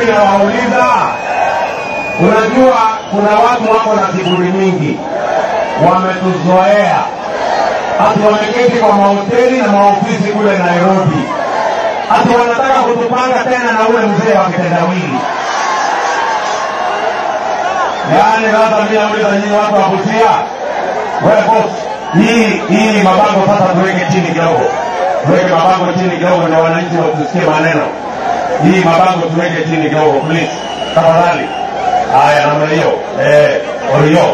mimi nawauliza, unajua kuna watu wako na kiburi mingi, wametuzoea hati wameketi kwa mahoteli na maofisi kule Nairobi, hati wanataka kutupanga tena na ule mzee wa kitendawili. Yaani sasa mimi nauliza nyinyi watu wa Busia, wewe boss, hii hii mabango sasa tuweke chini kidogo, tuweke mabango chini kidogo ndio wananchi wasisikie maneno. Hii mabango tuweke chini kidogo please, tafadhali. Haya, namna hiyo eh, orio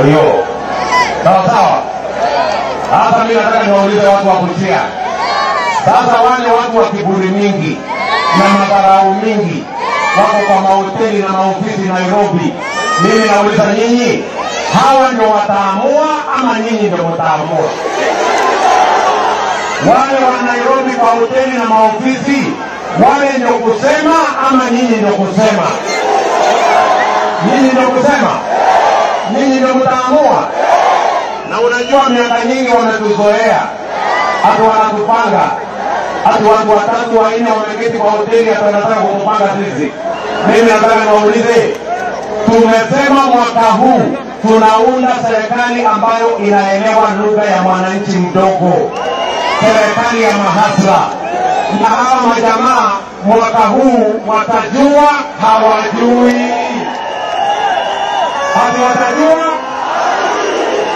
orio, sawa sawa. Hapa mimi nataka niwaulize watu wa Busia, sasa wale watu wa kiburi mingi na madharau mingi wako kwa mahoteli na maofisi Nairobi, mimi nauliza nyinyi, hawa ndio wataamua ama nyinyi ndio mtaamua? Wale wa Nairobi kwa hoteli na maofisi, wale ndio kusema ama nyinyi ndio kusema? Nyinyi ndio kusema, nyinyi ndio mtaamua. Na unajua miaka nyingi wanatuzoea, hatu wanatupanga, hatu watu watatu wanne wameketi kwa hoteli, hata wanataka kutupanga sisi. Mimi nataka niwaulize, tumesema mwaka huu tunaunda serikali ambayo inaelewa lugha ya mwananchi mdogo, serikali ya mahasla. Na hawa majamaa mwaka huu watajua hawajui, hati watajua,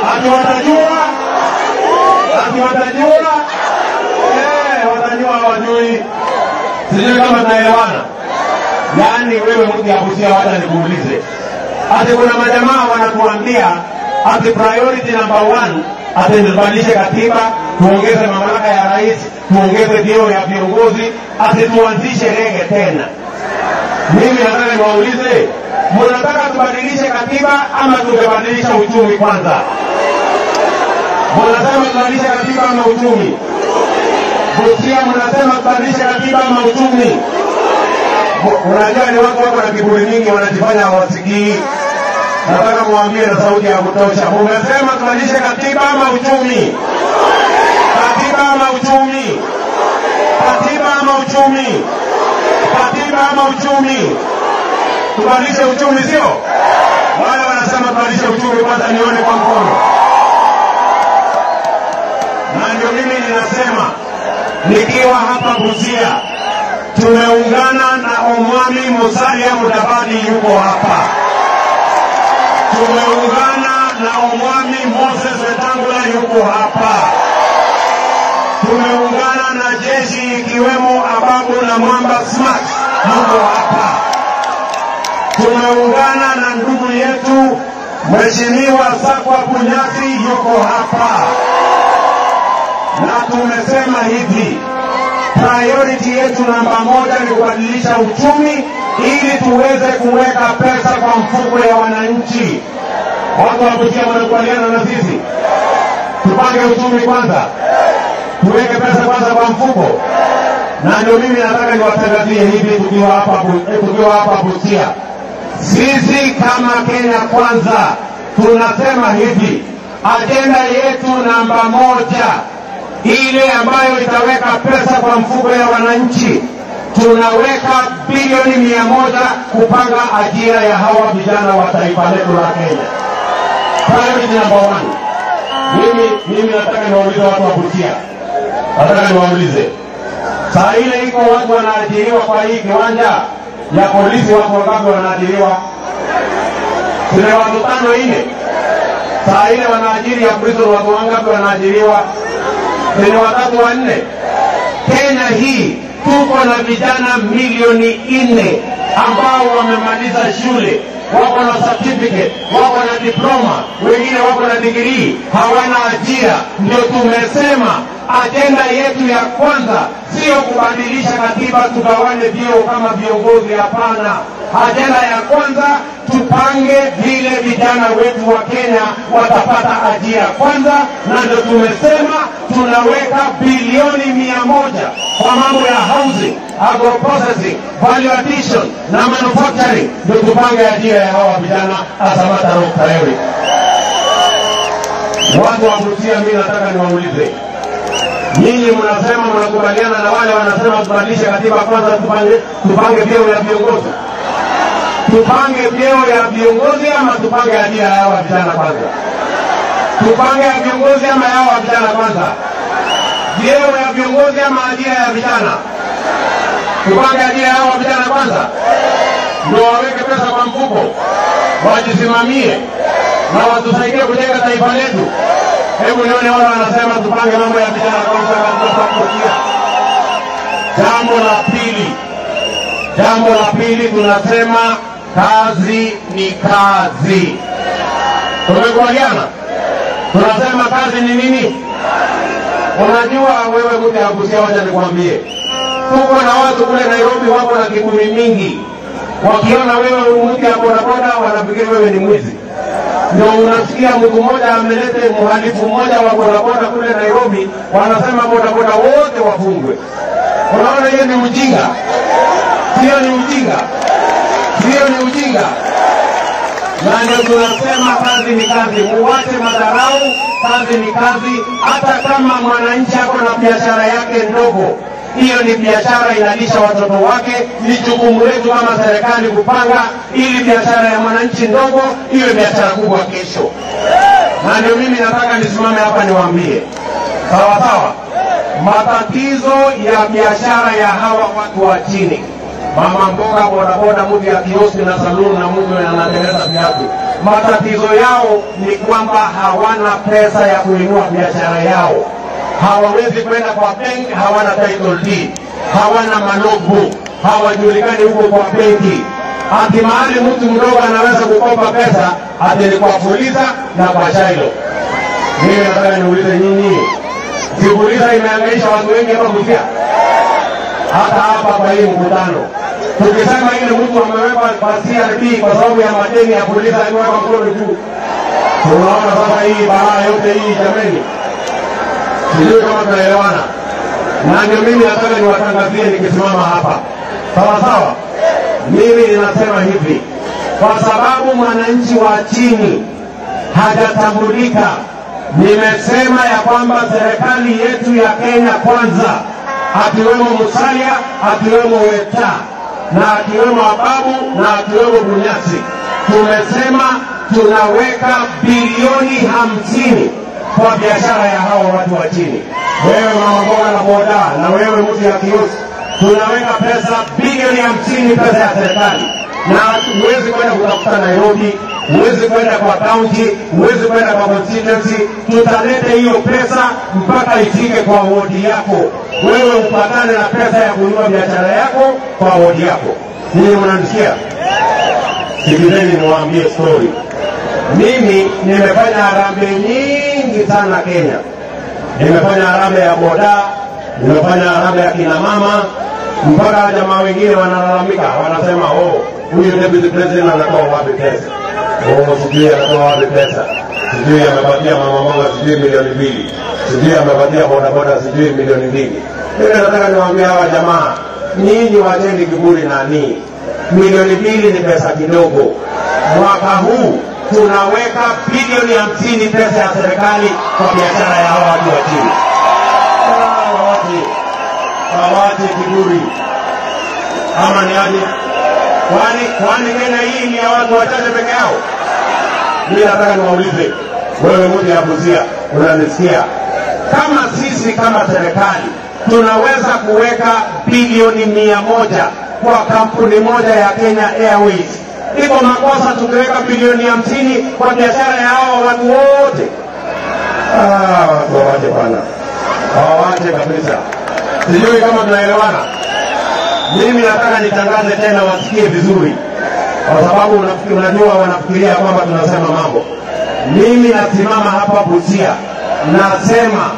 hati watajua, hati watajua, eh, watajua hawajui. Sijui kama tunaelewana. Yaani wewe ya Busia, nikuulize, ati kuna majamaa wanatuambia ati priority number one ati tubadilishe katiba, tuongeze mamlaka ya rais, tuongeze vyeo ya viongozi, hata tuanzishe rege tena. Mimi nataka niwaulize, mnataka tubadilishe katiba ama tungebadilisha uchumi kwanza? Mnasema tubadilishe katiba ama uchumi? Busia, mnasema tubadilishe katiba ama uchumi? Unajua ni watu wako na kiburi mingi, wanajifanya hawasikii. Nataka mwambie na sauti ya kutosha, umesema tubadilishe katiba ama uchumi? Katiba ama uchumi? Katiba ama uchumi? Katiba ama uchumi? Tubadilishe uchumi, sio? Wale wanasema tubadilishe uchumi, kwanza nione kwa mkono. Na ndio mimi ninasema nikiwa hapa Busia, tumeungana na Omwami Musalia Mudavadi yuko hapa, tumeungana na Omwami Moses Wetangula yuko hapa, tumeungana na jeshi ikiwemo Ababu na Mwamba Smart yuko hapa, tumeungana na ndugu yetu Mheshimiwa Sakwa Bunyasi yuko hapa, na tumesema hivi priority yetu namba moja ni kubadilisha uchumi ili tuweze kuweka pesa kwa mfuko ya wananchi. Watu wa Busia wanakubaliana na sisi, tupange uchumi kwanza, tuweke pesa kwanza kwa mfuko, na ndio mimi nataka niwatangazie hivi tukiwa hapa eh, tukiwa hapa Busia, sisi kama Kenya Kwanza tunasema hivi, ajenda yetu namba moja ile ambayo itaweka pesa kwa mfuko ya wananchi, tunaweka bilioni mia moja kupanga ajira ya hawa vijana wa taifa letu la Kenya. Priority number one. Mimi mimi nataka niwaulize watu wa Busia, nataka niwaulize saa ile iko watu wanaajiriwa kwa hii kiwanja ya polisi, watu wangapi wanaajiriwa? Kuna watu tano nne. Saa ile wanaajiri ya prison, watu wangapi wanaajiriwa? Ni watatu wanne. Kenya hii tuko na vijana milioni nne ambao wamemaliza shule, wako na certificate, wako na diploma, wengine wako na digirii, hawana ajira. Ndio tumesema ajenda yetu ya kwanza sio kubadilisha katiba tugawane vyeo kama viongozi, hapana. Ajenda ya kwanza tupange vile vijana wetu wa Kenya watapata ajira kwanza, na ndio tumesema tunaweka bilioni mia moja kwa mambo ya housing, agro processing, value addition na manufacturing, ndio tupange ajira ya hawa vijana Asamata priority. Watu wa Busia, mimi nataka niwaulize nyinyi mnasema mnakubaliana na wale wanasema tubadilishe katiba kwanza, tupange tupange vyeo ya viongozi. Tupange vyeo ya viongozi ama tupange ajira ya hawa vijana kwanza? Tupange ya viongozi ama ya hawa vijana kwanza? Vyeo ya viongozi ama ajira ya vijana? Tupange ajira ya hawa vijana kwanza, ndio waweke pesa kwa mfuko, wajisimamie na watusaidie kujenga taifa letu. Hebu nione wale wanasema tupange mambo ya vijana kwanza katika. Jambo la pili, jambo la pili tunasema kazi ni kazi. Tumekubaliana, tunasema kazi ni nini? Unajua wewe kuja Busia, wacha nikwambie, tuko na watu kule Nairobi wako na kiburi mingi, wakiona wewe mtu ya bodaboda wanafikiri wewe ni mwizi ndio unasikia mtu mmoja amelete mhalifu mmoja wa bodaboda kule Nairobi, wanasema bodaboda wote wafungwe. Unaona, hiyo ni ujinga, hiyo ni ujinga, hiyo ni ujinga. Na ndio tunasema kazi ni kazi, muwache madharau. Kazi ni kazi, hata kama mwananchi ako na biashara yake ndogo hiyo ni biashara inalisha watoto wake. Ni jukumu letu kama serikali kupanga ili biashara ya mwananchi ndogo iwe biashara kubwa kesho. Na ndio mimi nataka nisimame hapa niwaambie, sawa sawa, matatizo ya biashara ya hawa watu wa chini, mama mboga, bodaboda, mudi ya kioski na saluni na mtu anatengeneza viatu, matatizo yao ni kwamba hawana pesa ya kuinua biashara yao hawawezi kwenda kwa benki, hawana title deed, hawana malogu, hawajulikani huko kwa benki. Ati mahali mtu mdogo anaweza kukopa pesa ati ni kwa Fuliza na kwa Shailo. Mimi nataka niulize nyinyi, si Fuliza imeangaisha watu wengi hapa Busia? Hata hapa kwa hii mkutano. Tukisema ile mtu amewekwa kwa CRB kwa sababu ya madeni ya kuuliza aliwekwa mkono juu, tunaona sasa hii balaa yote hii jameni. Sijui kama tunaelewana, na ndio mimi nataka niwatangazie nikisimama hapa, sawa sawa. Mimi ninasema hivi. Kwa sababu mwananchi wa chini hajatambulika. Nimesema ya kwamba serikali yetu ya Kenya Kwanza, akiwemo Musalia, akiwemo Weta na akiwemo Ababu na akiwemo Bunyasi, tumesema tunaweka bilioni hamsini kwa biashara ya hawa watu wa chini. Wewe mama mboga na boda na wewe mtu ya kiosi, tunaweka pesa bilioni hamsini pesa ya serikali, na huwezi kwenda kutafuta Nairobi, huwezi kwenda kwa kaunti, huwezi kwenda kwa constituency. Tutalete hiyo pesa mpaka ifike kwa wodi yako, wewe upatane na pesa ya kununua biashara yako kwa wodi yako. Ninyi mnanisikia? Sikilizeni niwaambie story. Mimi nimefanya harambee nyingi sana Kenya. Nimefanya harambee ya boda, nimefanya harambee ya kina mama, mpaka jamaa wengine wanalalamika, wanasema oh, huyu deputy president anatoa wapi pesa? Oh, sijui anatoa wapi pesa, sijui amepatia mama mama sijui milioni mbili, sijui amepatia bodaboda sijui milioni mbili. Mimi nataka niwaambie hawa jamaa, nyinyi wajeni kiburi nani, milioni mbili ni pesa kidogo. Mwaka huu tunaweka bilioni hamsini pesa ya serikali kwa biashara ya hawa watu wa chini. Hawache hawache kiburi, ama ni aje? Kwani kwani Kenya hii ni ya watu wachache peke yao? Mimi nataka niwaulize wewe, mji ya Busia, unanisikia? Kama sisi kama serikali tunaweza kuweka bilioni mia moja kwa kampuni moja ya Kenya Airways iko makosa tukiweka bilioni hamsini kwa biashara ya hawa watu wote. Ah, wawache bwana, wawache kabisa. Sijui kama tunaelewana. Mimi nataka nitangaze tena, wasikie vizuri, kwa sababu unajua wanafikiria kwamba tunasema mambo. Mimi nasimama hapa Busia, nasema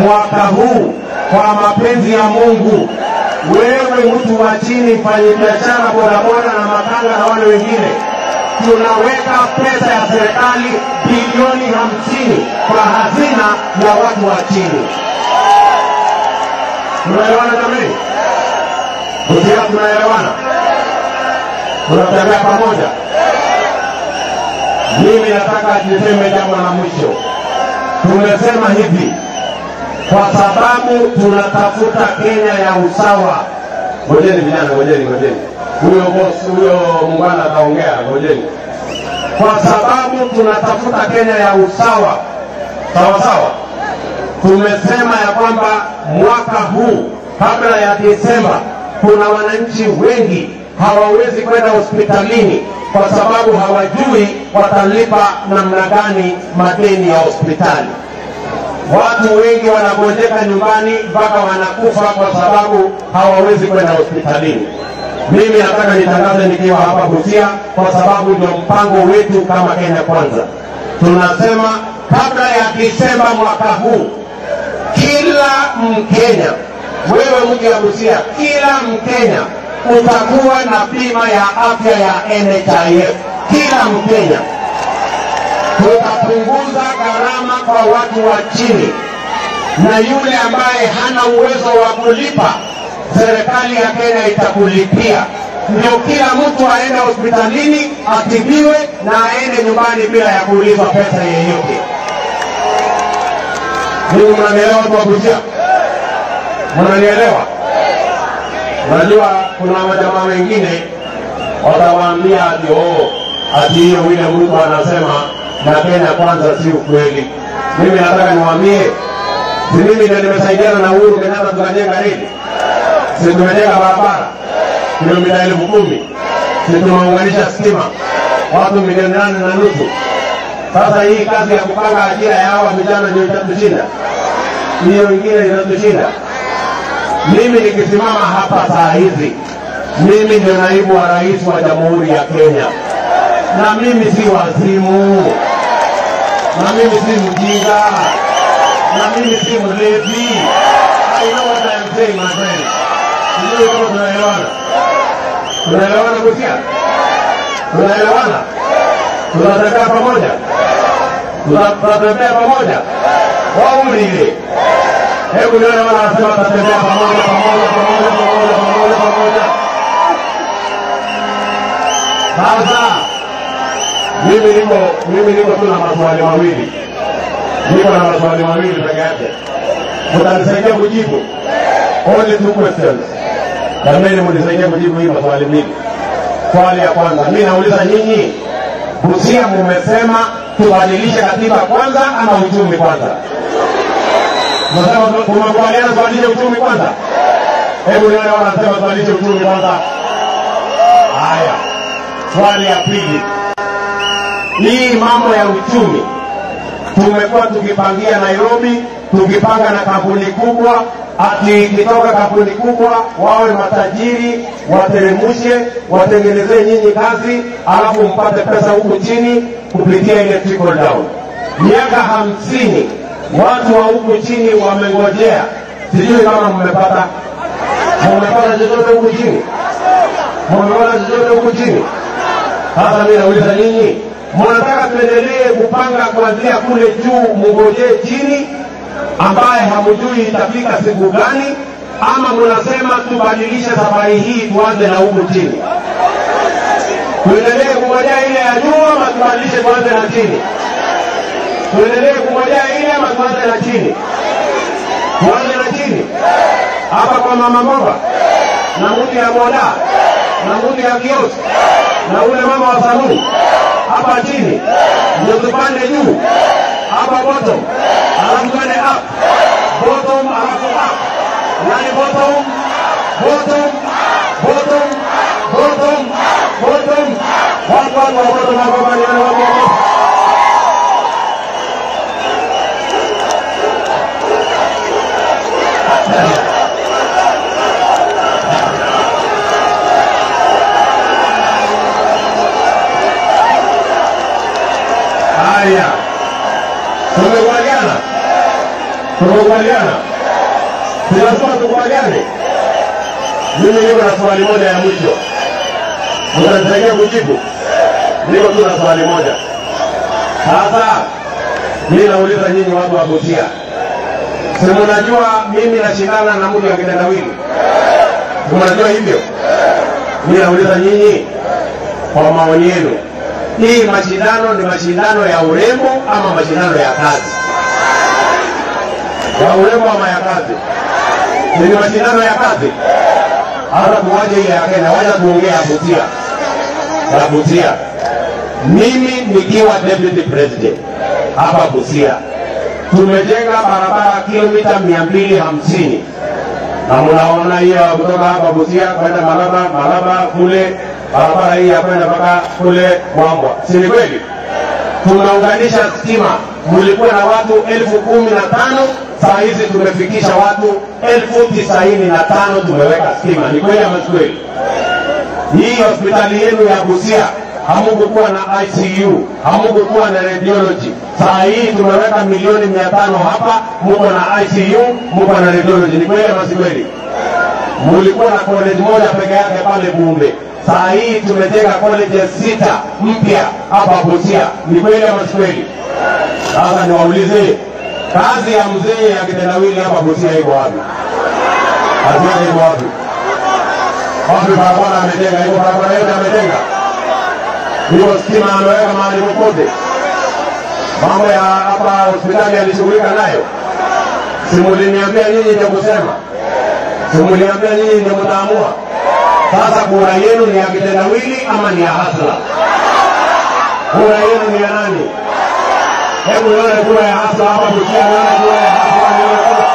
mwaka huu kwa mapenzi ya Mungu wewe mtu wa chini, mfanye biashara, bodaboda na makanga na wale wengine, tunaweka pesa ya serikali bilioni hamsini kwa hazina ya watu wa chini. Tunaelewana jamani? Busia, tunaelewana? Tunatembea pamoja. Mimi nataka niseme jambo la mwisho. Tumesema hivi kwa sababu tunatafuta Kenya ya usawa. Ngojeni vijana, ngojeni, ngojeni. huyo boss huyo muungano ataongea, ngojeni, kwa sababu tunatafuta Kenya ya usawa, sawa sawa. Tumesema ya kwamba mwaka huu kabla ya Desemba, kuna wananchi wengi hawawezi kwenda hospitalini kwa sababu hawajui watalipa namna gani madeni ya hospitali. Watu wengi wanagonjeka nyumbani mpaka wanakufa kwa sababu hawawezi kwenda hospitalini. Mimi nataka nitangaze nikiwa hapa Busia, kwa sababu ndio mpango wetu kama Kenya Kwanza. Tunasema kabla ya Disemba mwaka huu, kila Mkenya, wewe mji wa Busia, kila Mkenya utakuwa na bima ya afya ya NHIF, kila Mkenya tutapunguza gharama kwa watu wa chini, na yule ambaye hana uwezo wa kulipa, serikali ya Kenya itakulipia. Ndio kila mtu aende hospitalini atibiwe na aende nyumbani bila ya kuulizwa pesa yeyote. ni mnanielewa watu wa Busia? Mnanielewa? Unajua kuna majamaa wengine watawaambia ati oh, ati hiyo ile mtu anasema na Kenya kwanza si ukweli. Mimi nataka niwaambie, si mimi ndio nimesaidiana na Uhuru Kenyatta tukajenga nini? Si tumejenga barabara kilomita elfu kumi, si tumeunganisha stima watu milioni nane na nusu. Sasa hii kazi ya kupanga ajira ya hawa vijana ndio itatushinda, hiyo ingine itatushinda. Mimi nikisimama hapa saa hizi, mimi ndio naibu wa rais wa Jamhuri ya Kenya, na mimi si wazimu, na mimi si mjinga, na mimi si mlevi. I know what I'm saying, my friend. Tunaelewana. Tunaelewana Busia? Tunaelewana? Tunatembea pamoja? Tunatembea pamoja? Waulile. Hebu nione wale wanasema tutatembea pamoja pamoja pamoja pamoja pamoja pamoja. Sasa mimi niko mimi niko tu na maswali mawili, niko na maswali mawili peke yake, mtanisaidia kujibu only two questions. Jamani, munisaidia kujibu hii maswali mbili. Swali ya kwanza, mimi nauliza nyinyi, Busia mumesema tubadilishe katiba kwanza ama uchumi kwanza? Nasema tumekubaliana tubadilishe uchumi kwanza. Hebu nione wanasema tubadilishe uchumi kwanza. Haya, swali ya pili, hii mambo ya uchumi tumekuwa tukipangia Nairobi, tukipanga na kampuni kubwa, ati ikitoka kampuni kubwa wawe matajiri, wateremushe, watengenezee nyinyi kazi, alafu mpate pesa huku chini kupitia ile trickle down. Miaka hamsini watu wa huku chini wamengojea, sijui kama mmepata mmepata chochote huku chini, mmepata chochote huku chini. Sasa mi nauliza nyinyi, mnataka tuendelee kupanga kuanzia kule juu, mngojee chini, ambaye hamjui itafika siku gani, ama mnasema tubadilishe safari hii tuanze na huku chini? Tuendelee kungojea ile ya juu ama tubadilishe tuanze na chini? Tuendelee kungojea ile ama tuanze na chini? Tuanze na chini. Hapa kwa mama mboga. Na ngundi ya boda. Na ngundi ya kiosi na ule mama wa saluni. Hapa chini, ndio tupande juu. Hapa bottom, alafu tuende up. Bottom, alafu up, yani bottom bottom bottom bottom bottom. Watu watu wa bottom hapa bali wale wa bottom Haya, tumekubaliana, tumekubaliana, lazima tukubaliane. Mimi niko na swali moja ya mwisho, mtanisaidia kujibu. Niko tu na swali moja. Sasa mimi nauliza nyinyi watu wa Busia, si mnajua mimi nashindana na mtu wa kitendawili? Mnajua hivyo? Mimi nauliza nyinyi, kwa maoni yenu, hii mashindano ni mashindano ya urembo ama mashindano ya kazi? Ya urembo ama ya kazi? Ni mashindano ya kazi. hata tuwaje ile ya Kenya, wacha tuongee ya ya Busia. Mimi nikiwa deputy president hapa Busia, tumejenga barabara kilomita mia mbili hamsini na mnaona hiyo kutoka hapa Busia kwenda Malaba, Malaba kule barabara hii ya kwenda mpaka kule Mwambwa, si ni kweli? Tunaunganisha stima, mlikuwa na watu elfu kumi na tano saa hizi tumefikisha watu elfu tisaini na tano tumeweka stima. Ni kweli ama si kweli? Hii hospitali yenu ya Busia hamukukuwa na ICU, hamukukuwa na radiology. Saa hii tumeweka milioni mia tano hapa, muko na ICU, muko na radiology. Ni kweli ama si kweli? Mulikuwa na college moja peke yake pale Bumbe. Saa hii tumejenga colleges sita mpya hapa Busia. Ni kweli ama si kweli? Sasa niwaulize, kazi ya mzee ya kitendawili hapa Busia iko wapi? Yake iko wapi? Wapi barabara amejenga? Iko barabara yote amejenga? hiyo stima ameweka mahali popote. Mambo ya hapa hospitali alishughulika nayo, simuliniambia nyinyi ndio kusema, simuliniambia nyinyi ndio mtaamua. Sasa kura yenu ni ya kitendawili ama ni ya hasla? Kura yenu ni ya nani? Hebu nione kura ya hasla hapa Busia, nione kura ya hasla, nione kura.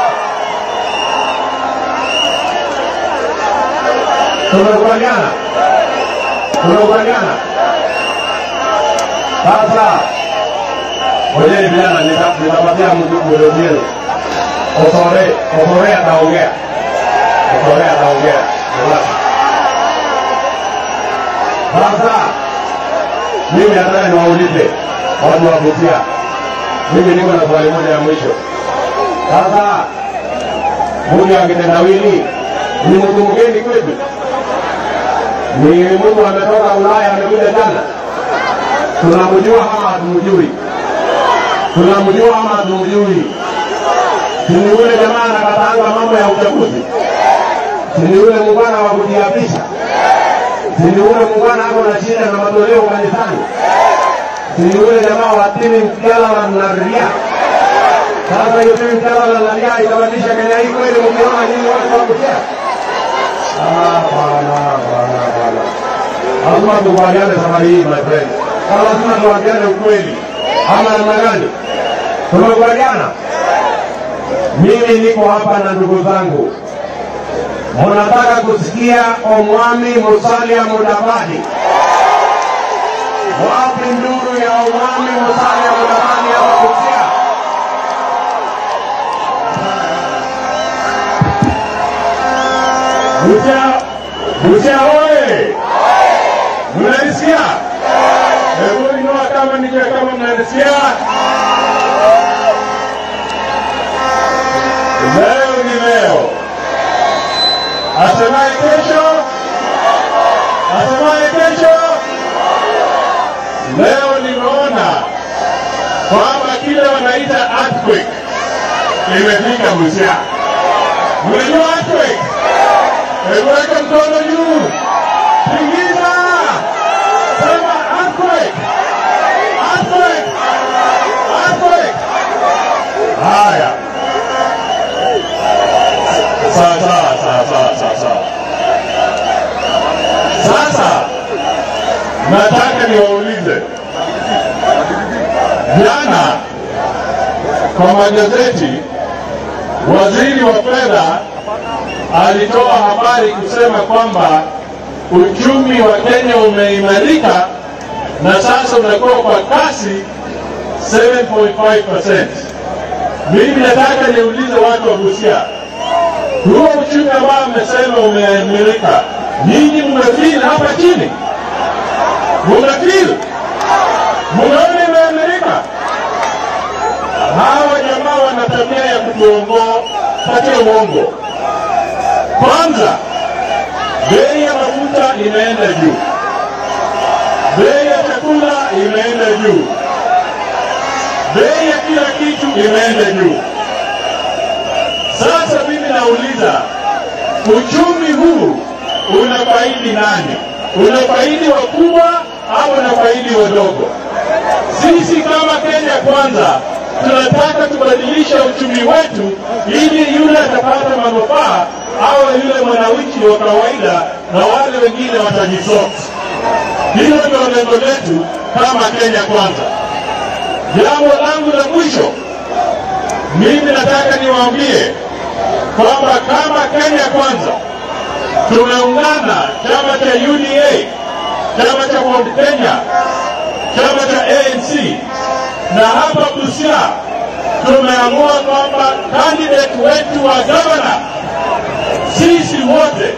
Tumekubaliana, tumekubaliana. Sasa ngojeni vijana, nita- nitapatia mdozienu Osore, Osore ataongea, Osore ataongea. Relax. Sasa mimi nataka niwaulize watu wa Busia, mimi niko na swali moja ya mwisho. Sasa Mungu wa kitendawili ni mtu mgeni kwetu, ni Mungu ametoka Ulaya amekuja jana tunamjua ama hatumjui? Tunamjua ama hatumjui? Ni yule jamaa anakataanga mambo ya uchaguzi? Ni yule muungwana wa kujiapisha? Ni yule muungwana ako na shida na matoleo kanisani? Ni yule jamaa wa timu mjalala na ria? Sasa hiyo timu mjalala na ria itabadilisha Kenya hii kweli? Mkiona nyinyi watu wa Busia? Ah, bwana, bwana, bwana. Lazima tukubaliane safari hii my friend. Kama lazima tuambiane ukweli. Ama namna gani? Tumekubaliana? Mimi niko hapa na ndugu zangu. Mnataka kusikia Omwami Musalia Mudavadi? Wapi nduru Musalia Mudavadi hapa Busia? Busia, Busia oye! Mnanisikia? Hebu inua kama kama. Leo ni leo, asemaye kesho. Leo kwamba kile wanaita earthquake imefika Busia. Mnajua earthquake? Hebu weka mkono juu, tingiza, sema earthquake, earthquake, earthquake. Haya, sawa sawa sawa sawa sawa sawa. Sasa nataka niwaulize, jana kwa magazeti waziri wa fedha alitoa habari kusema kwamba uchumi wa Kenya umeimarika na sasa unakuwa kwa kasi 7.5%. Mimi nataka niulize watu wa Busia, huo uchumi ambao amesema umeimarika, nyinyi mmefeel hapa chini? Mnafeel? Imeimarika? Hawa jamaa wana tabia ya kutuongoa patia uongo. Kwanza, bei ya mafuta imeenda juu, bei ya chakula imeenda juu, bei ya kila kitu imeenda juu. Sasa mimi nauliza, uchumi huu unafaidi nani? Unafaidi wakubwa au unafaidi wadogo? Sisi kama Kenya Kwanza tunataka tubadilishe uchumi wetu ili yule atapata manufaa awe yule mwananchi wa kawaida na wale wengine watajisoti. Hilo ndio lengo letu kama Kenya Kwanza. Jambo langu la mwisho, mimi nataka niwaambie kwamba kama Kenya Kwanza tumeungana, chama cha UDA, chama cha Mount Kenya, chama cha ANC na hapa Busia tumeamua kwamba candidate wetu wa gavana, sisi wote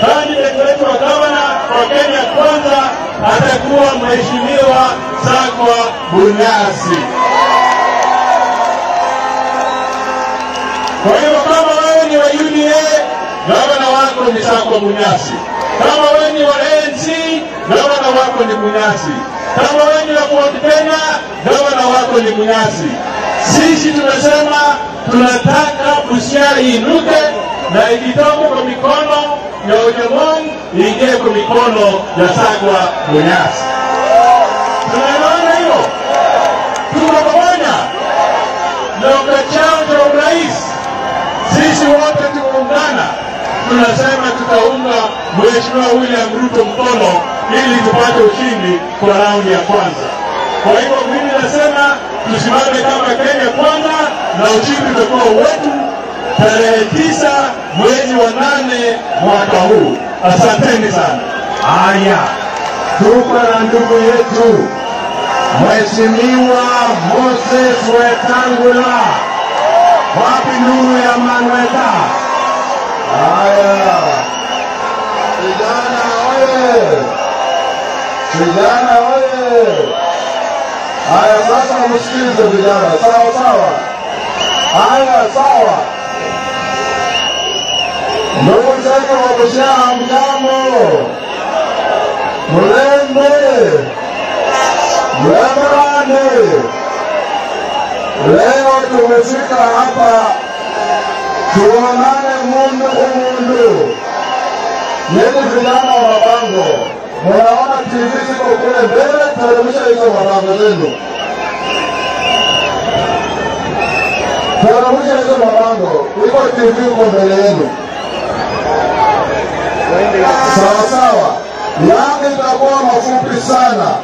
candidate wetu wa gavana kwa Kenya Kwanza atakuwa Mheshimiwa Sakwa Bunyasi. Kwa hiyo kama wewe ni wa UDA, gavana wako ni Sakwa Bunyasi. Kama wewe ni wa ANC, gavana wako ni munyasi. Kama wengi wakuwakipenda gavana wako ni munyasi. Sisi tunasema tunataka Busia iinuke na ikitoka kwa mikono ya Ojomong iingie kwa mikono ya Sagwa Munyasi. Tunaelewana hilo? Tuko pamoja? Na ukachao cha urais sisi wote tumeungana, tunasema tutaunga Mheshimiwa William Ruto mkono ili tupate ushindi kwa raundi ya kwanza. Kwa hivyo mimi nasema tusimame kama Kenya kwanza, na ushindi utakuwa wetu tarehe tisa mwezi wa nane mwaka huu. Asanteni sana. Haya, tuko na ndugu yetu Mheshimiwa Moses Wetangula. Wapi nuru ya Manweta? Haya, vijana oye! Vijana oye! Haya, sasa msikilize vijana, sawa sawa. Haya, sawa. Ndugu zetu wa Busia, mjambo? Mlembe, mlembrane. Leo tumefika hapa tuonane mundu umundu. Nyinyi vijana wa mabango, munaona TV ziko kule mbele, teremsha hizo mabango zenu, teremsha hizo mabango, iko TV uko mbele yenu. Sawa sawa, itakuwa mafupi sana.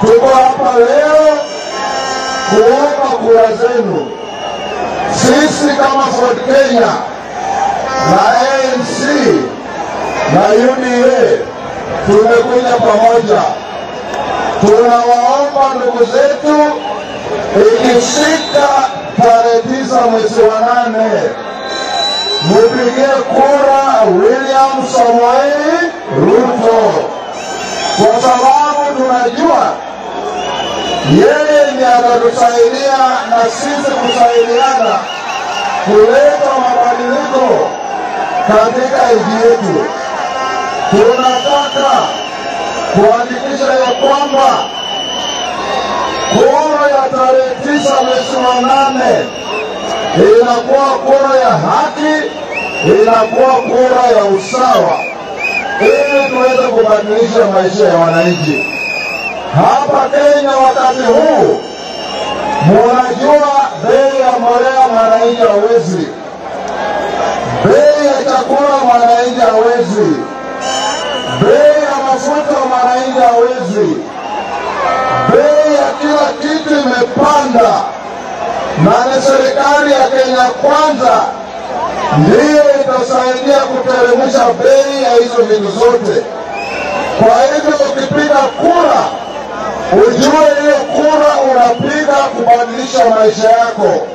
Tuko hapa leo kuomba kura zenu. Sisi kama Ford Kenya na ANC na UDA tumekuja pamoja, tunawaomba ndugu zetu, ikifika tarehe tisa mwezi wa nane mupigie kura William Samoei Ruto, kwa sababu tunajua yeye ndiye atatusaidia na sisi kusaidiana kuleta mabadiliko katika nchi yetu. Tunataka kuhakikisha ya kwamba kura ya tarehe tisa mwezi wa nane inakuwa kura ya haki, inakuwa kura ya usawa, ili tuweze kubadilisha maisha ya wananchi hapa Kenya. Wakati huu munajua bei ya mbolea mwananchi hawezi, bei ya chakula mwananchi hawezi, bei ya mafuta mwananchi hawezi, bei ya kila kitu imepanda, na ni serikali ya Kenya Kwanza ndiyo itasaidia kuteremsha bei ya hizo vitu zote. Kwa hivyo ukipiga kura ujue hiyo kura unapiga kubadilisha maisha yako.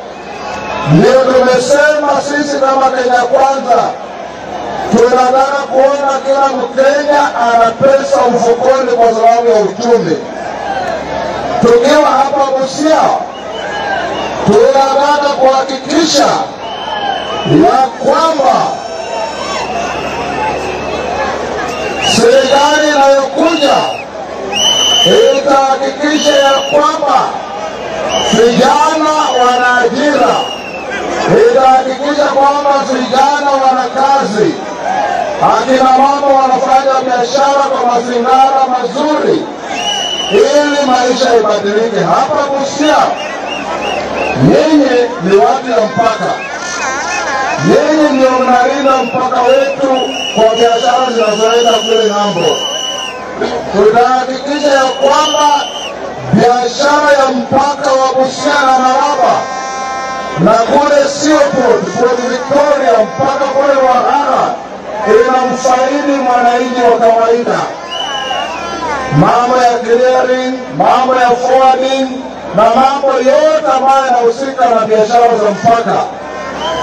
Ndio tumesema sisi kama Kenya Kwanza tunataka kuona kila Mkenya ana pesa mfukoni kwa sababu ya uchumi. Tukiwa hapa Busia, tunataka kuhakikisha ya kwamba serikali inayokuja itahakikisha ya kwamba vijana wana ajira, itahakikisha kwamba vijana wana kazi, akina mama wanafanya biashara kwa mazingara mazuri, ili maisha ibadilike. Hapa Busia, nyinyi ni watu ya mpaka, Nyinyi ndio mnalinda mpaka wetu kwa biashara zinazoenda kule ng'ambo. Tutahakikisha ya kwamba biashara ya mpaka wa Busia na Maraba na kule Sioport, Port Victoria mpaka kule Wahara inamfaidi mwananchi wa kawaida. Mambo ya clearing, mambo ya forwarding na mambo yote ambayo yanahusika na biashara za mpaka,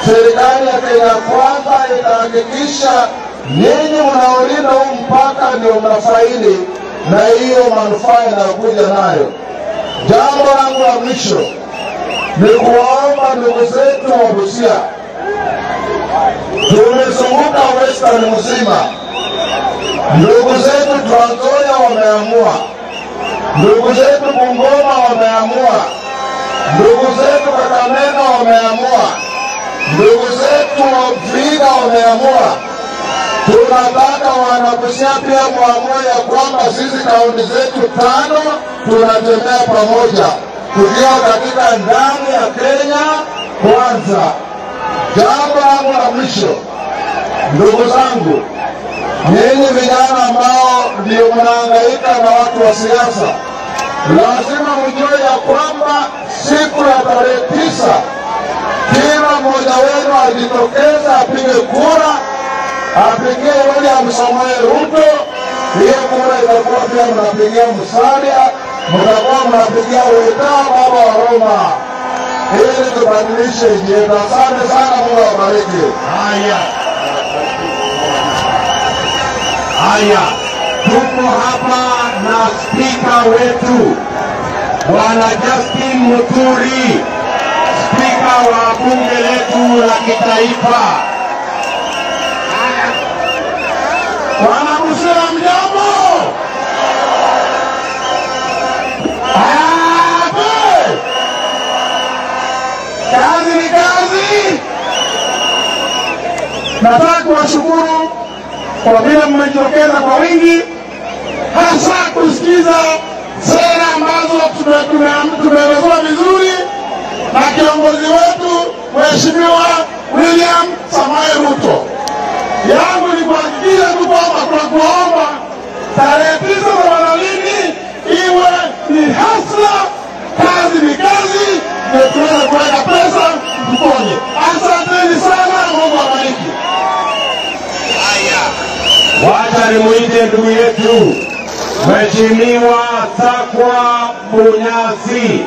serikali ya Kenya Kwanza itahakikisha nyinyi mnaolinda huu mpaka ndio mnafaidi na hiyo manufaa inayokuja nayo. Jambo langu la mwisho ni kuwaomba ndugu zetu wa Busia, tumezunguka Western mzima, ndugu zetu Trans Nzoia wameamua, ndugu zetu Bungoma wameamua, ndugu zetu Kakamega wameamua, ndugu zetu Vihiga wameamua. Tunataka wanabusia pia mwamue ya kwamba sisi kaunti zetu tano tunatembea pamoja tukiwa katika ndani ya Kenya kwanza. Jambo langu la mwisho, ndugu zangu, nyinyi vijana ambao ndio mnahangaika na watu wa siasa, lazima mjue ya kwamba siku ya tarehe tisa kila mmoja wenu ajitokeza apige kura, apigie William Samoei Ruto. Hiyo kura itakuwa pia mnapigia Musalia, mtakuwa mnapigia Weta baba wa Roma, ili tubadilishe nchi. Asante sana, Mungu awabariki. Haya, haya, tuko hapa na spika wetu Bwana Justin Muturi, spika wa bunge letu la kitaifa. Wanabusia mjambo? Harambee! Kazi ni kazi. Nataka kuwashukuru kwa vile mmejitokeza kwa wingi, hasa kusikiza sera ambazo tume- tume- tumeelezewa vizuri na kiongozi wetu Mheshimiwa William Samoei Ruto. Yangu ni kuhakikisha tu kwamba tunakuomba tarehe tisa za Wanalindi iwe ni hasla, kazi ni kazi, na tuweze kuweka pesa mfukoni. Asanteni sana, Mungu awabariki. Wacha nimuite ndugu yetu Mheshimiwa Sakwa Bunyasi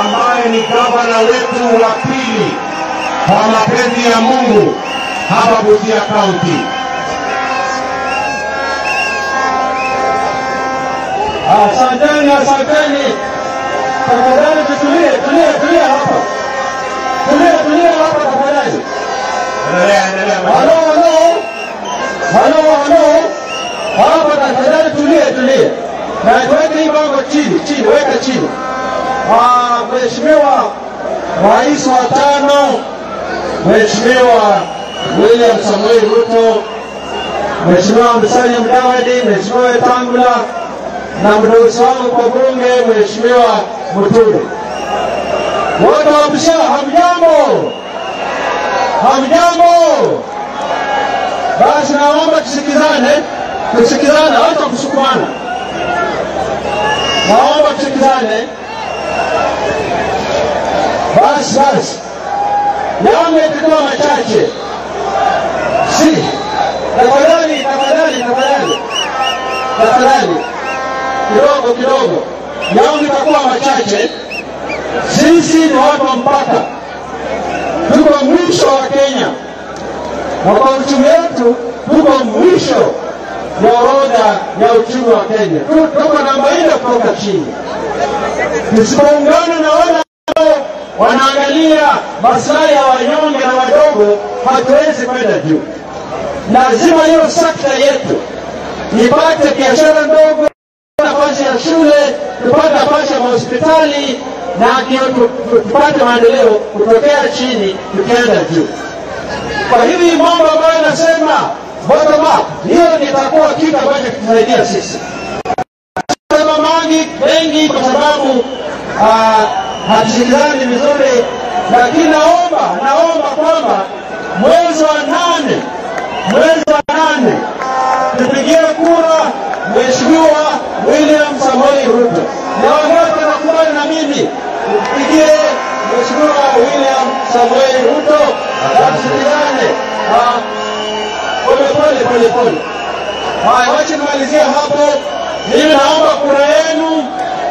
ambaye ni gavana wetu wa pili kwa mapenzi ya Mungu hapa Busia County. Asanteni, asanteni. Tafadhali tutulie, tulie, tulie hapa. Tulie, tulie hapa tafadhali. Halo, halo. Halo, halo. Hapa tafadhali tulie, tulie. Na tuweke hii bango chini, chini, weka chini. Ah, Mheshimiwa Rais wa tano, Mheshimiwa William Samoei Ruto, Mheshimiwa Musalia Mudavadi, Mheshimiwa Wetangula na mdosi wangu kwa bunge Mheshimiwa Muturi. Wote wa Busia, hamjambo? Hamjambo? Basi naomba tusikizane, tusikizane, hata kusukumana. Naomba tusikizane. Basi basi, yangu yatakuwa machache. Si, tafadhali, tafadhali, tafadhali, tafadhali, kidogo kidogo, yangu itakuwa machache. Sisi ni watu wa mpaka, tuko mwisho wa Kenya na kwa uchumi wetu tuko mwisho ya orodha ya uchumi wa Kenya. Tu- Tuko namba nne kutoka chini. Tusipoungana na wale ambao wanaangalia maslahi ya wanyonge na wadogo, hatuwezi kwenda juu. Lazima hiyo sekta yetu ipate biashara ndogo, nafasi ya shule, tupate nafasi ya mahospitali na tu- tupate maendeleo kutokea chini tukienda juu. Kwa hivi mambo ambayo nasema bottom up, hiyo nitakuwa kitu ambacho kitusaidia sisi. Sema maji mengi kwa sababu ah, hatusikilizani vizuri, lakini naomba naomba kwamba mwezi wa nane, mwezi wa nane tupigie kura Mheshimiwa William Samoei Ruto. Na wanakubali na mimi tupigie Mheshimiwa William Samoei Ruto, tusikilizane na pole pole pole pole. Haya, wacha nimalizia hapo. Mimi naomba kura yenu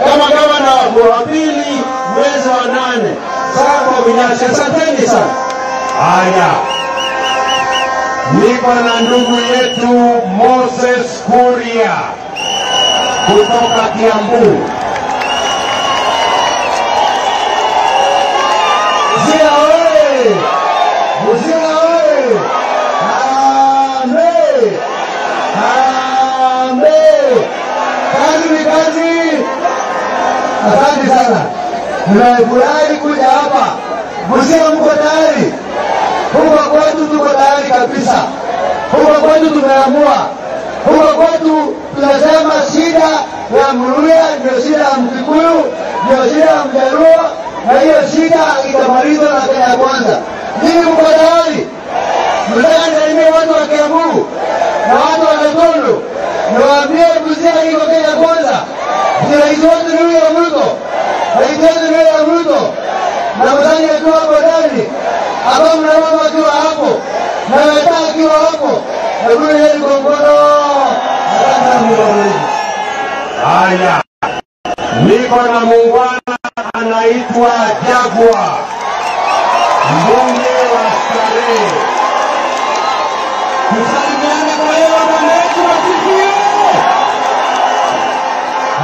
kama gavana wa pili mwezi wa nane. kwa Bunyasi, asanteni sana. Haya, niko na ndugu yetu Moses Kuria kutoka Kiambu. Mzila oye! Mzila oye! Ame! Ame! Kazi ni kazi. Asante sana, nimefurahi kuja hapa. Mzila mko tayari? Huko kwetu tuko tayari kabisa. Huko kwetu tumeamua. Huko kwetu tunasema shida ya Mluya ndio shida ya Mkikuyu, ndio shida ya Mjaluo, na hiyo shida itamalizwa na Kenya Kwanza. nini mko tayari? Mtaka watu wa Kiambu na watu wa Gatundu, niwaambie Busia iko Kenya Kwanza. Rais wetu ni William Ruto, rais wetu ni William Ruto na mtani akiwa hapo ndani, hapa mnaona akiwa hapo? Na Weta akiwa hapo, hebu yeye kwa mkono. Haya, niko na muungwana anaitwa Jagwa, mbunge wa Starehe. kusalimiana kwa hiyo yetu wasifiwe.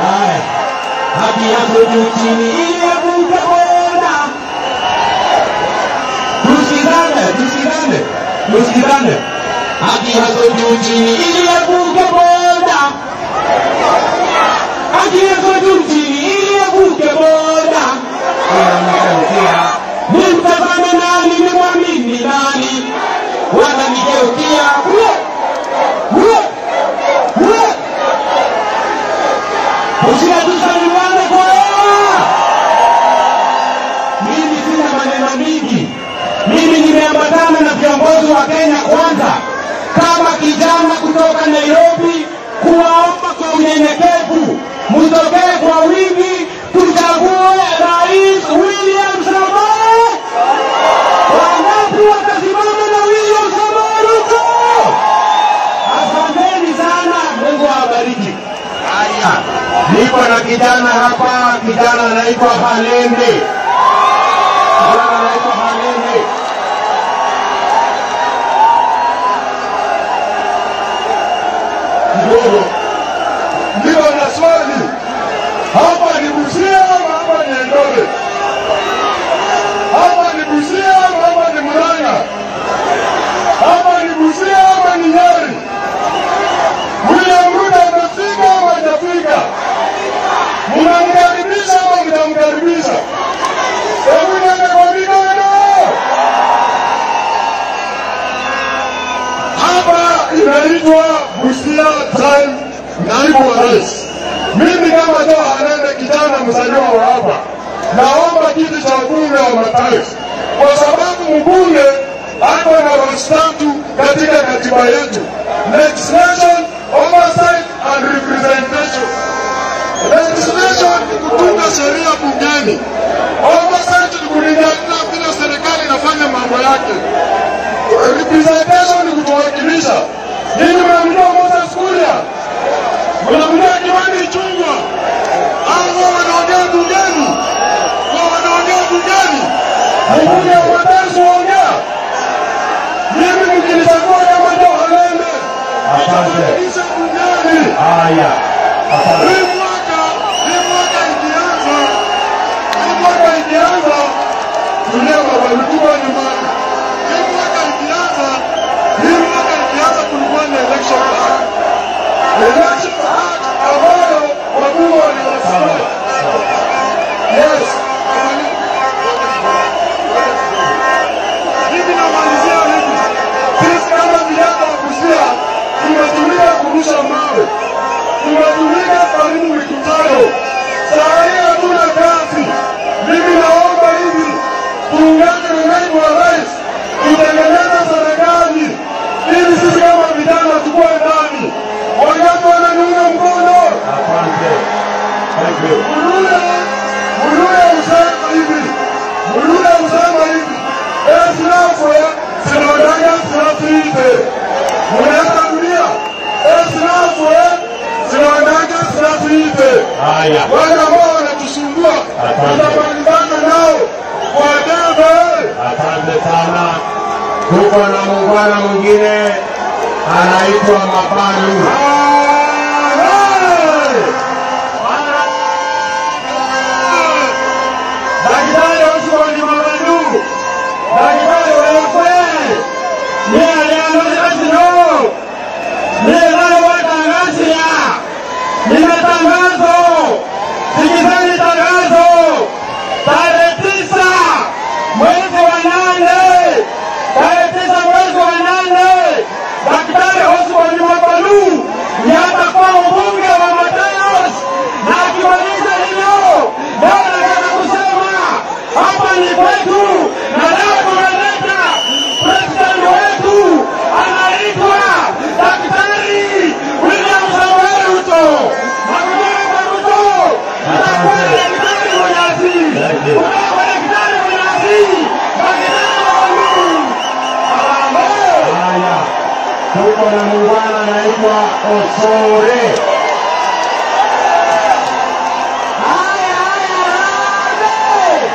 Haya, haki yako juu chini Tusikizane, tusikizane. Haki yako juu chini ili avuke boda. Haki yako juu chini ili kuke boda. Nimtazame nani, nimwamini nani? Wananigeukia viongozi wa Kenya Kwanza kama kijana kutoka Nairobi, kuwaomba kwa unyenyekevu mtokee kwa wingi, tuchague Rais William Samoei. Wangapi watasimama na William Samoei Ruto? Asanteni sana, Mungu awabariki. Haya, niko na kijana hapa, kijana anaitwa Halende. Kijana anaitwa Halende. kidogo. Niko na swali hapa, ni Busia ama hapa ni Eldoret? Hapa ni Busia ama hapa ni Murang'a? Hapa ni Busia ama ni Nyeri? William Ruto amefika ama hajafika? Mnamkaribisha ama mtamkaribisha? Hebu niende kwa mikono. Hapa inaitwa Busia Time, naibu wa rais. Mimi kama Joe Halende, kijana mzaliwa wa hapa, naomba kiti cha ubunge wa Mataifa kwa sababu mbunge ako na roles tatu katika katiba yetu: legislation, oversight and representation. Legislation ni kutunga sheria bungeni, oversight ni kulingana vile serikali inafanya mambo yake representation ni kutuwakilisha. Ninyi mnamjua Moses Kuria, mnamjua Kimani Ichung'wa, au wao wanaongea bungeni, wao wanaongea bungeni, mbunge wa Mataifa huongea. Mimi mkinichagua kama ndio Kalembe, nitawakilisha bungeni. Haya, asante. Ni na leo tunaleta presidenti wetu anaitwa Daktari William Samoei Ruto. Hakuna Ruto atakuwa daktari mwenye asili, tuko na muungwana anaitwa Osore. Haya, haya, harambee!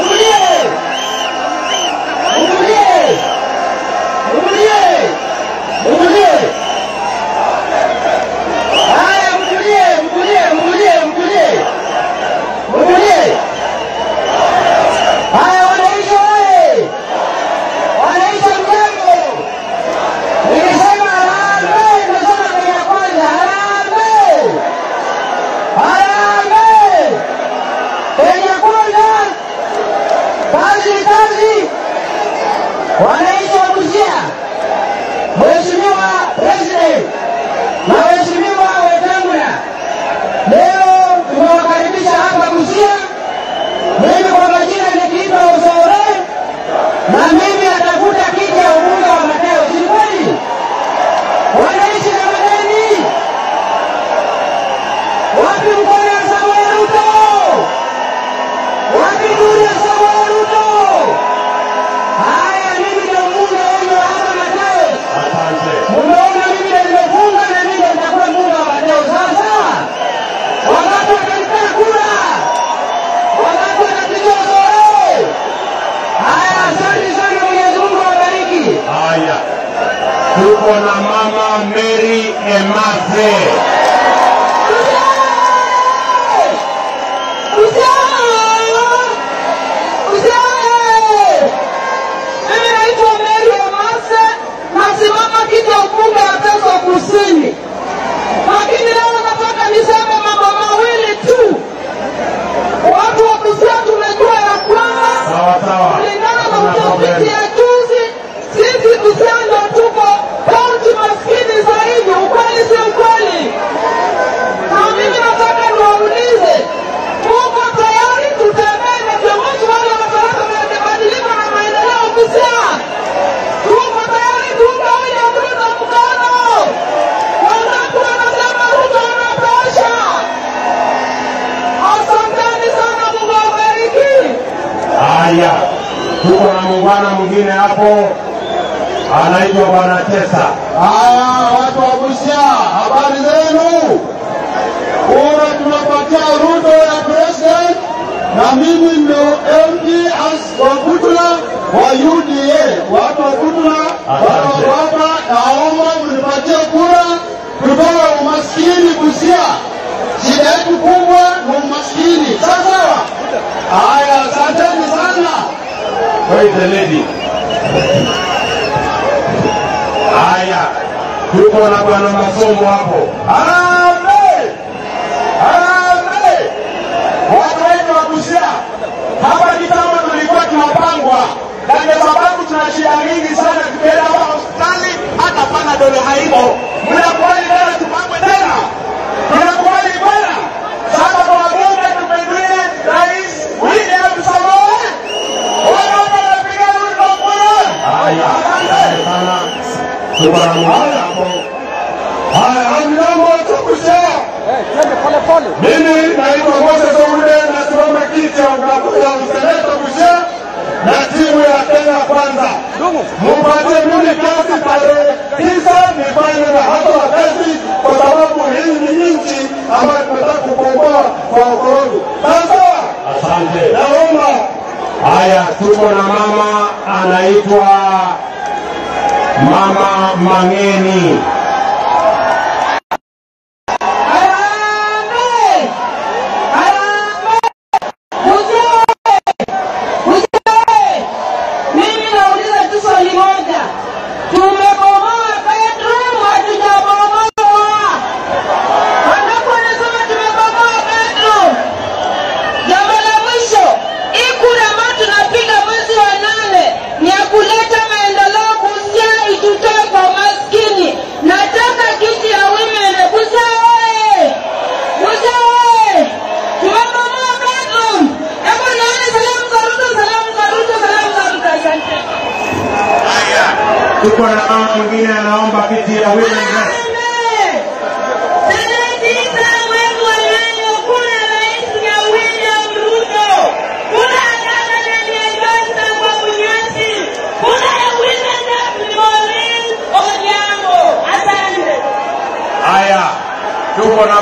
Ulie! Ulie! Ulie! Ulie! Haya, mtulie, mtulie, mtulie, mtulie. Mtulie. Haya, wananchi oye! Wananchi mjengo! Nilisema harambee, nimesema kwenye ya kwanza, harambee! Harambee! Kwenye kwanza, kazi ni kazi. Wananchi wa Busia, Mheshimiwa hapo anaitwa Bwana Tesa. Haya, watu wa Busia, habari zenu? Kura tunapatia Ruto ya president, na mimi ndo MP wa Butula wa UDA. Watu wa Butula, watu hapa, naomba mnipatie kura, tutoe umaskini Busia. Shida yetu kubwa ni umaskini. Sasa haya, asanteni sana. Wait a the lady? Haya, tuko na Bwana Masomo hapo. Harambee! Harambee! Watu wengi wakusia hapa kitambo tulikuwa tunapangwa, na ndio sababu tuna shida nyingi sana. Tukienda hapa hospitali, hata pana dole haimo. Mnakuwa tena tupangwe tena? Tunakubali bwana? Sasa kwa wabunge tupindue Rais William Samoei. Wale watu wanapiga Ruto kura. Haya, asante sana. Na hapo. Mimi naitwa Moses Oude, nasimama kiti ya useneta Busia na timu ya Kenya Kwanza. Mupatie mimi kazi tarehe tisa nifanye na hata kazi, kwa sababu hii ni nchi ambayo tunataka kukomboa kwa ukoloni. Sasa Asante. naomba Haya, tuko na mama anaitwa Mama Mangeni.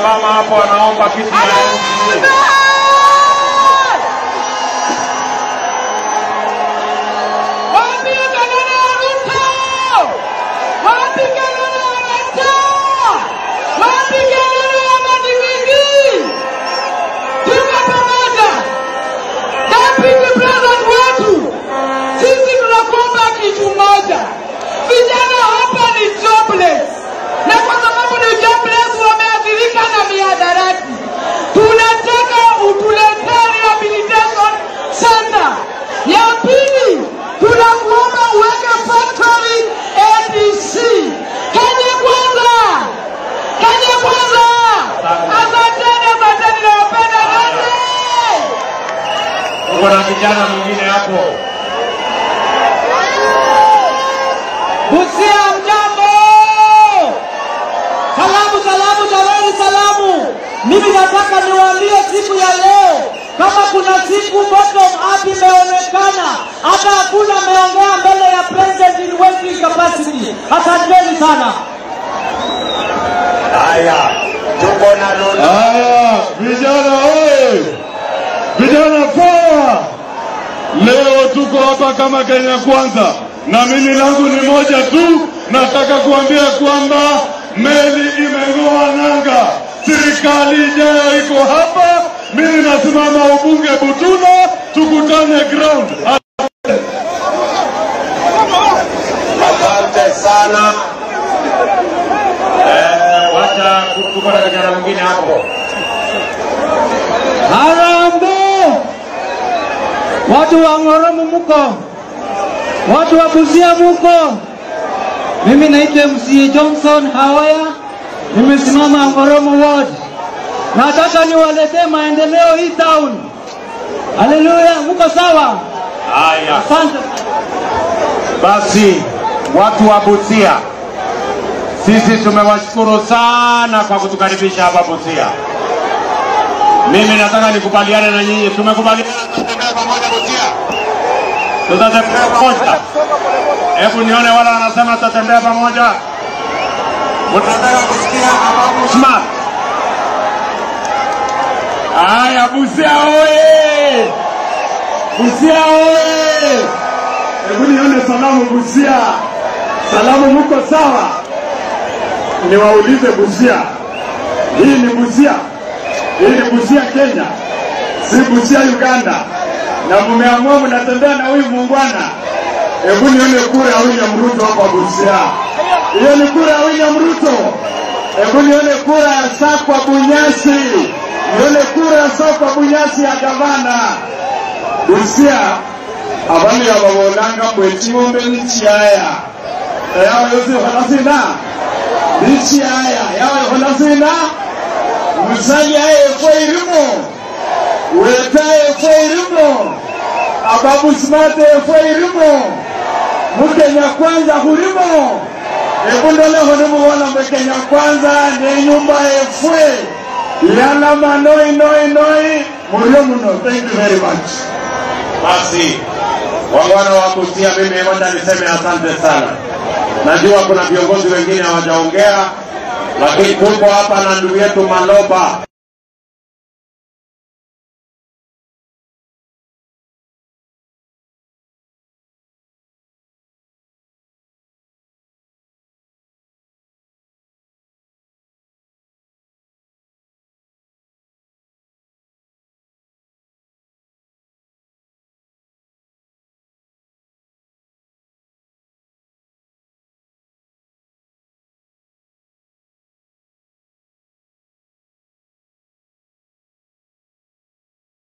Mama hapo anaomba kiti ya MCA. Vijana hapa ni jobless, na kwa sababu ni jobless wameathirika na mihadarati. Tunataka utuletee rehabilitation center. Ya pili, tunakuomba uweke factory ADC. Kenya kwanza, Kenya kwanza. Asanteni, asanteni, nawapenda wote. Tuko na kijana mwingine hapo. Busia mjambo! Salamu, salamu, jamani, salamu. Mimi nataka niwaambie siku ya leo, kama kuna siku bottom up imeonekana, hata hakuna ameongea mbele ya president in working capacity. Asanteni sana. Haya, tuko na Lulu. Haya, vijana oye! Vijana! Leo tuko hapa kama Kenya Kwanza, na mimi langu ni moja tu, nataka kuambia kwamba meli imeng'oa nanga, serikali ijayo iko hapa. Mimi nasimama ubunge Butula, tukutane ground. Asante sana. Eh, wacha tuko na kijana mwingine hapo. Watu wa Ngoromo muko, watu wa Busia muko. Mimi naitwa MC Johnson Hawaya, nimesimama Ngoromo ward. Nataka niwaletee maendeleo hii town. Haleluya, muko sawa? Haya, Asante. basi watu wa Busia, sisi tumewashukuru sana kwa kutukaribisha hapa Busia. Mimi nataka nikubaliane na nyinyi, tumekubaliana tutatembea pamoja. Hebu nione wale wanasema tutatembea pamoja. Mnataka kusikia Ababu? Haya, Busia oye! Busia oye! Hebu nione salamu Busia, salamu mko sawa? Niwaulize Busia, hii ni Busia, hii ni Busia Kenya, si Busia Uganda, na mmeamua mnatembea na huyu muungwana. Hebu nione kura ya William Ruto hapa Busia. Hiyo ni kura ya William Ruto. Hebu nione kura ya Sakwa Bunyasi, nione kura ya Sakwa Bunyasi ya gavana Busia abami ababonanga chiaya nikyaya yawe yosefana sina nikyaya yawe yofana sina musajja efo irimo weta efo irimo ababusmate efo irimo mukenya kwanza hurimo ekundoleho nimuwona mukenya kwanza nenyumba efwe yalama noi noi noi. Mulio muno thank you very much. Basi wangwana wa Busia, mimi ngoja niseme asante sana. Najua kuna viongozi wengine hawajaongea, lakini tuko hapa na ndugu yetu Maloba